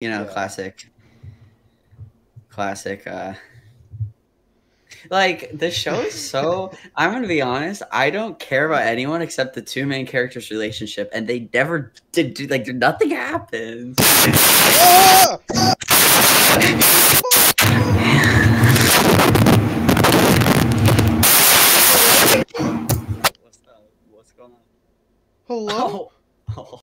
You know, Yeah. classic. Classic. uh Like the show is so. I'm gonna be honest. I don't care about anyone except the two main characters' relationship, and they never did. Do, like nothing happens. What's? What's going on? Hello? Oh. oh.